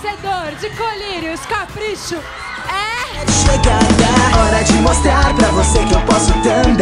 vencedor de Colírios Capricho é. Chegada, hora de mostrar pra você que eu posso também.